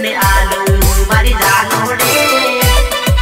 me all